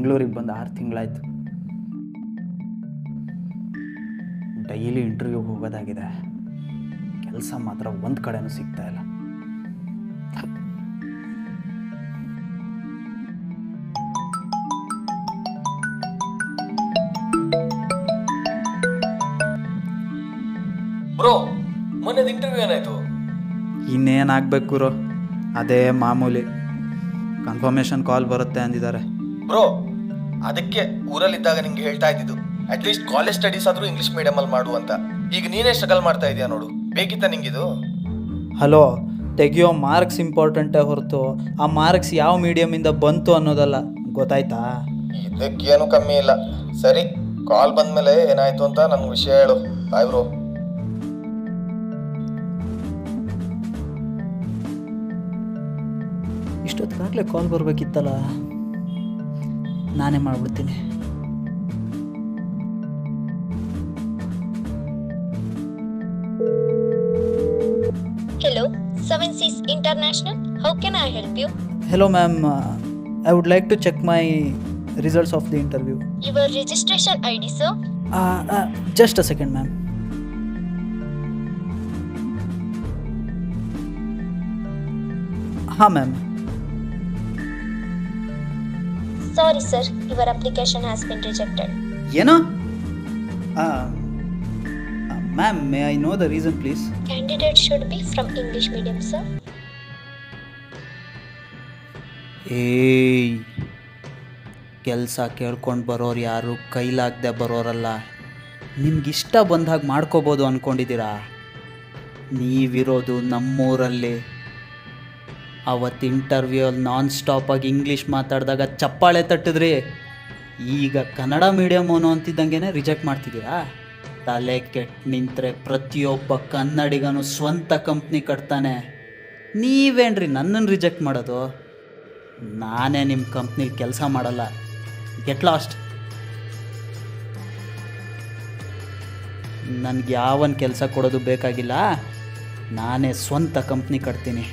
ಬೆಂಗಳೂರಿಗೆ ಬಂದು ಆರು ತಿಂಗಳಾಯ್ತು. ಡೈಲಿ ಇಂಟರ್ವ್ಯೂಗೆ ಹೋಗೋದಾಗಿದೆ. ಕೆಲಸ ಮಾತ್ರ ಒಂದು ಕಡೆನೂ ಸಿಗ್ತಾ ಇಲ್ಲ. ಬ್ರೋ ಮೊನ್ನೆದ ಇಂಟರ್ವ್ಯೂ ಏನಾಯ್ತು? ಇನ್ನೇನಾಗಬೇಕು ಗುರು? ಅದೇ ಮಾಮೂಲಿ. ಕನ್ಫರ್ಮೇಷನ್ ಕಾಲ್ ಬರುತ್ತೆ ಅಂದಿದ್ದಾರೆ. ಬ್ರೋ ಅದಕ್ಕೆ ಊರಲ್ಲಿದ್ದಾಗ ನಿಂಗೆ ಹೇಳ್ತಾ ಇದ್ದಿದ್ದು ಅಟ್ ಲೀಸ್ಟ್ ಕಾಲೇಜ್ ಸ್ಟಡೀಸ್ ಆದ್ರೂ ಇಂಗ್ಲಿಷ್ ಮೀಡಿಯಂ ಅಲ್ಲಿ ಮಾಡು ಅಂತ. ಈಗ ನೀನೇ ಸ್ಟ್ರಗಲ್ ಮಾಡ್ತಾ ಇದೀಯ ನೋಡು ಬೇಕಿತ್ತ ನಿಂಗಿದು? ಹಲೋ ತೆಗಿಯೋ ಮಾರ್ಕ್ಸ್ ಇಂಪಾರ್ಟೆಂಟೇ ಹೊರತು ಆ ಮಾರ್ಕ್ಸ್ ಯಾವ ಮೀಡಿಯಮಿಂದ ಬಂತು ಅನ್ನೋದಲ್ಲ ಗೊತ್ತಾಯ್ತಾ? ಇದಕ್ಕೇನು ಕಮ್ಮಿ ಇಲ್ಲ. ಸರಿ ಕಾಲ್ ಬಂದ್ಮೇಲೆ ಏನಾಯ್ತು ಅಂತ ನನ್ಗೆ ವಿಷಯ ಹೇಳು. ಬಾಯ್ ಬ್ರೋ ಇಷ್ಟೊತ್ತಿಗಾಗಲೇ ಕಾಲ್ ಬರಬೇಕಿತ್ತಲ್ಲ. ನಾನೇ ಮಾಡಿಬಿಡ್ತೀನಿ. Hello seven seas international how can I help you hello ma'am I would like to check my results of the interview your registration I D sir just a second ma'am ಹಾಂ ma'am sorry sir your application has been rejected ಏನೋ? ಆ ma'am may I know the reason please candidate should be from English medium sir ಏಯ್! ಕೆಲಸ ಕೇಳ್ಕೊಂಡು ಬರೋರು ಯಾರು? ಕೈಲಾಗದೆ ಬರೋರಲ್ಲ. ನಿಮ್ಗೆ ಇಷ್ಟ ಬಂದಾಗ ಮಾಡ್ಕೋಬೋದು ಅನ್ಕೊಂಡಿದ್ದೀರಾ ನೀವಿರೋದು ನಮ್ಮೂರಲ್ಲಿ. ಅವತ್ತು ಇಂಟರ್ವ್ಯೂಲ್ಲಿ ನಾನ್ ಸ್ಟಾಪಾಗಿ ಇಂಗ್ಲೀಷ್ ಮಾತಾಡಿದಾಗ ಚಪ್ಪಾಳೆ ತಟ್ಟಿದ್ರಿ. ಈಗ ಕನ್ನಡ ಮೀಡಿಯಮೋನು ಅಂತಿದ್ದಂಗೆ ರಿಜೆಕ್ಟ್ ಮಾಡ್ತಿದ್ದೀರಾ? ತಲೆ ಕೆಟ್ಟ ನಿಂತರೆ ಪ್ರತಿಯೊಬ್ಬ ಕನ್ನಡಿಗನು ಸ್ವಂತ ಕಂಪ್ನಿ ಕಟ್ತಾನೆ. ನೀವೇನ್ರಿ ನನ್ನನ್ನು ರಿಜೆಕ್ಟ್ ಮಾಡೋದು? ನಾನೇ ನಿಮ್ಮ ಕಂಪ್ನಿಲಿ ಕೆಲಸ ಮಾಡಲ್ಲ. ಗೆಟ್ ಲಾಸ್ಟ್ ನನಗೆ ಯಾವನ್ ಕೆಲಸ ಕೊಡೋದು ಬೇಕಾಗಿಲ್ಲ? ನಾನೇ ಸ್ವಂತ company ಕಟ್ತೀನಿ.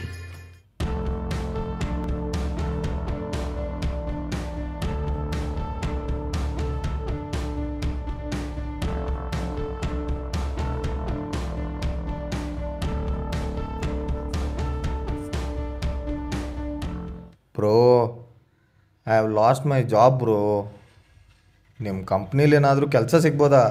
Bro I have lost my job bro. ನಿಮ್ಮ ಕಂಪ್ನಿಲಿ ಏನಾದರೂ ಕೆಲಸ ಸಿಗ್ಬೋದಾ?